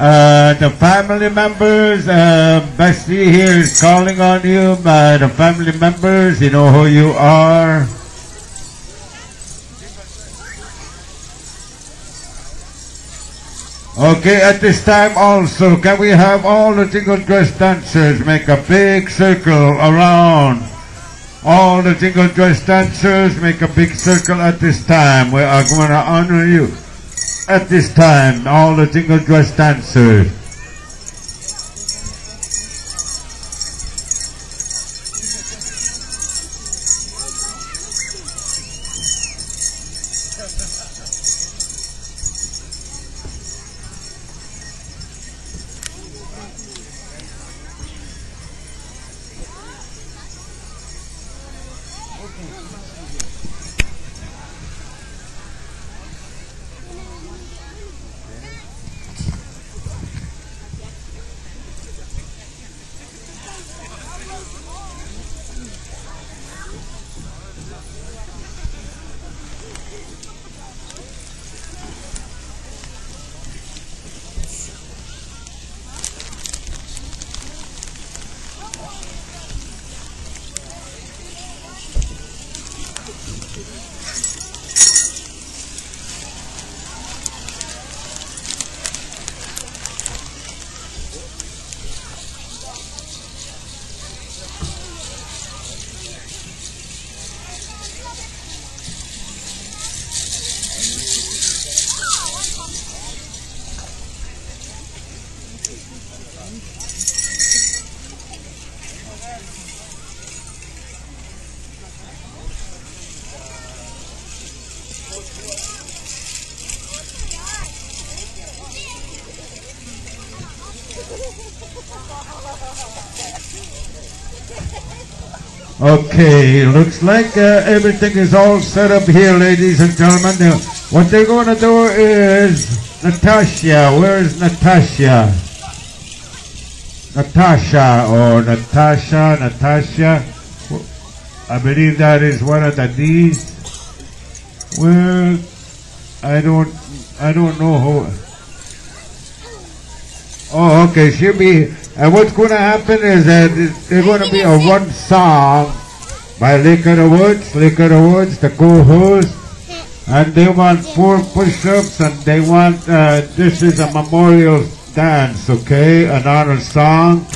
Uh, the family members, uh, Bessie here is calling on you. Uh, the family members, you know who you are. Okay, at this time also, can we have all the jingle dress dancers make a big circle around? All the jingle dress dancers make a big circle at this time. We are going to honor you at this time, all the jingle dress dancers. Looks like uh, everything is all set up here, ladies and gentlemen. Now, what they're going to do is Natasha. Where is Natasha? Natasha or Natasha, Natasha. I believe that is one of the D's. Well, I don't, I don't know who. Oh, okay. She'll be. And what's going to happen is that there's going to be a one song by Lake of the Woods, Lake of the Woods, the co-host, and they want four push-ups, and they want. Uh, this is a memorial dance, okay, an honor song,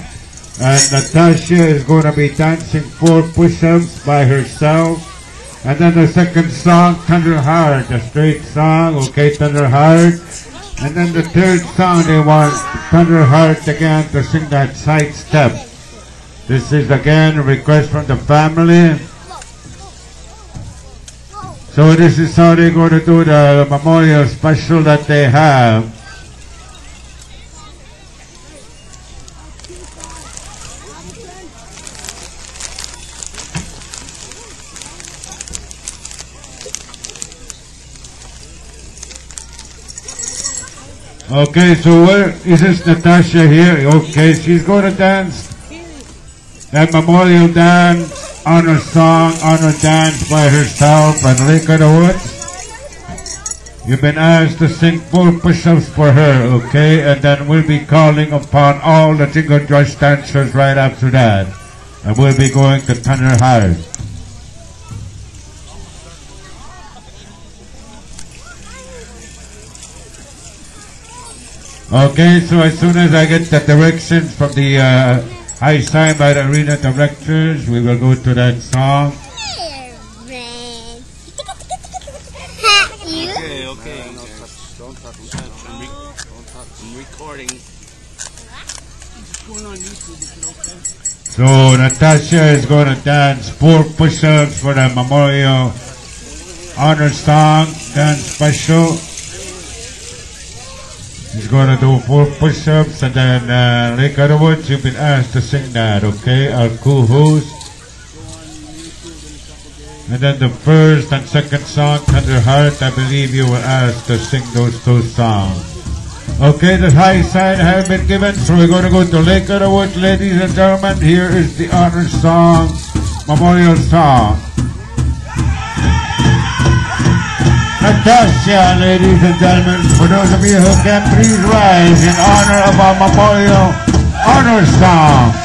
and Natasha is going to be dancing four push-ups by herself. And then the second song, Thunder Heart, a straight song, okay, Thunder Heart. And then the third song, they want Thunder Heart again to sing that side step. This is again a request from the family. So this is how they're going to do the memorial special that they have. Okay, so where is this Natasha here? Okay, she's going to dance that memorial dance, on honor song, on honor dance by herself at Lake of the Woods. You've been asked to sing four push-ups for her, okay? And then we'll be calling upon all the Jingle Dress dancers right after that. And we'll be going to Thunder Heart. Okay, so as soon as I get the directions from the uh, High the Arena directors, we will go to that song. Okay, okay. Don't touch. Don't touch. Recording. So Natasha is going to dance four push-ups for the memorial honor song dance special. She's going to do four push-ups and then uh, Lake of Woods, you've been asked to sing that, okay? Our co-host. And then the first and second song, Thunder Heart, I believe you were asked to sing those two songs. Okay, the high sign has been given, so we're going to go to Lake of ladies and gentlemen. Here is the honor song, memorial song. Natasha, ladies and gentlemen, for those of you who can please rise in honor of our memorial honor song.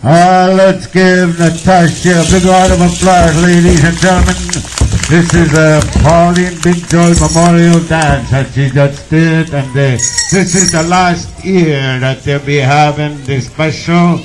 Uh, let's give Natasha a big round of applause, ladies and gentlemen. This is a Pauline Big Joy Memorial Dance that she just did, and uh, this is the last year that they'll be having this special